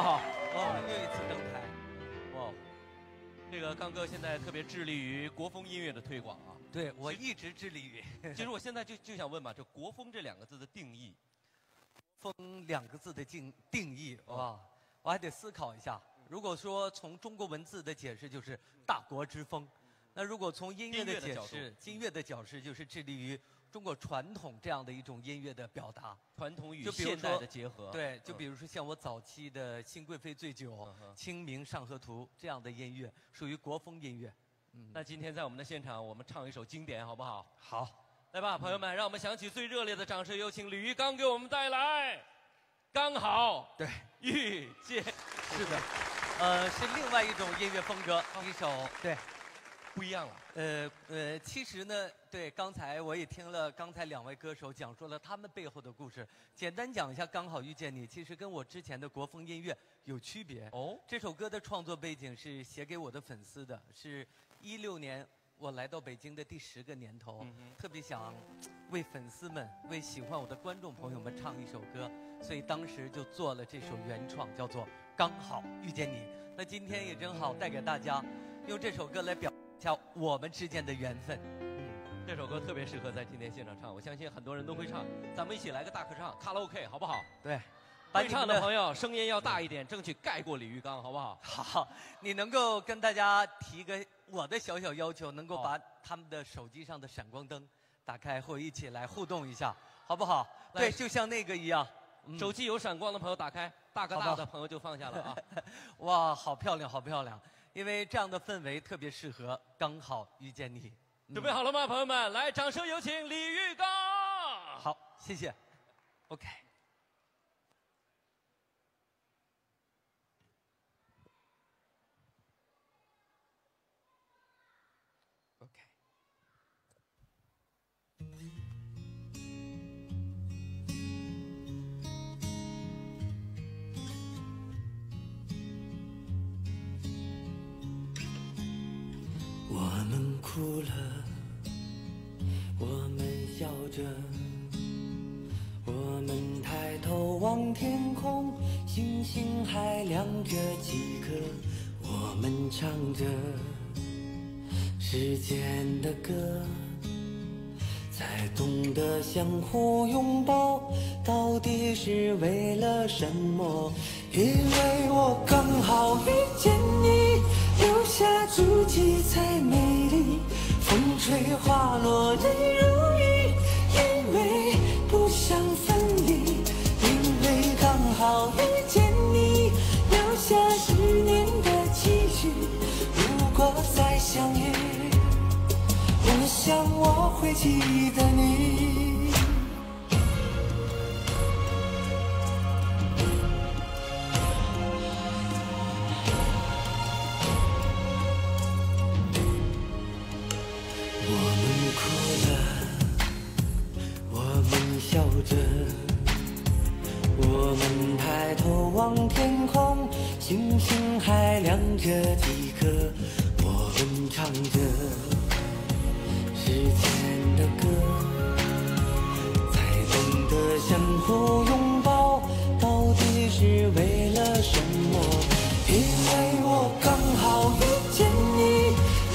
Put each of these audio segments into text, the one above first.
们好，哦，又一次登台，哇，这个刚哥现在特别致力于国风音乐的推广啊。对我一直致力于。其实我现在就就想问嘛，这“国风”这两个字的定义，“风”两个字的定定义，哇，我还得思考一下。如果说从中国文字的解释，就是大国之风；那如果从音乐的解释，音乐的角释就是致力于。中国传统这样的一种音乐的表达，传统与现代的结合，对，就比如说像我早期的《新贵妃醉酒》《清明上河图》这样的音乐，属于国风音乐。嗯，那今天在我们的现场，我们唱一首经典，好不好？好，来吧，朋友们，让我们响起最热烈的掌声，有请李玉刚给我们带来《刚好对。遇见》。是的，呃，是另外一种音乐风格，一首对。不一样了，呃呃，其实呢，对，刚才我也听了刚才两位歌手讲述了他们背后的故事。简单讲一下，《刚好遇见你》，其实跟我之前的国风音乐有区别。哦，这首歌的创作背景是写给我的粉丝的，是一六年我来到北京的第十个年头，特别想为粉丝们、为喜欢我的观众朋友们唱一首歌，所以当时就做了这首原创，叫做《刚好遇见你》。那今天也正好带给大家，用这首歌来表。下我们之间的缘分，嗯，这首歌特别适合在今天现场唱，我相信很多人都会唱，咱们一起来个大合唱，卡拉 OK 好不好？对，会唱的朋友声音要大一点，争取盖过李玉刚，好不好？好，你能够跟大家提个我的小小要求，能够把他们的手机上的闪光灯打开，或一起来互动一下，好不好？对，就像那个一样，手机有闪光的朋友打开，大哥大的朋友就放下了啊！哇，好漂亮，好漂亮。因为这样的氛围特别适合，刚好遇见你。准备好了吗，朋友们？来，掌声有请李玉刚。好，谢谢。OK。哭了，我们笑着，我们抬头望天空，星星还亮着几颗，我们唱着时间的歌，才懂得相互拥抱，到底是为了什么？因为我刚好遇见你，留下足迹才美丽。泪花落泪如雨，因为不想分离，因为刚好遇见你，留下十年的期许。如果再相遇，我想我会记得你。着我们抬头望天空星星还亮着几颗我们唱着时间的歌才懂得相互拥抱到底是为了什么？因为我刚好遇见你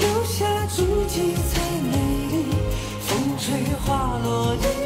留下足迹才美丽风吹花落泪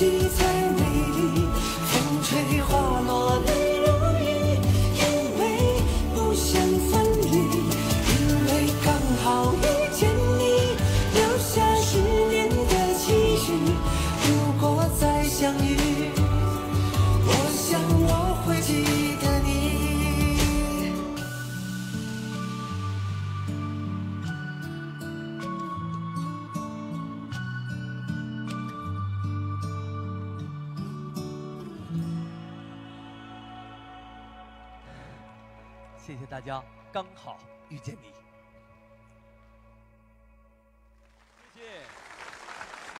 七彩谢谢大家，刚好遇见你。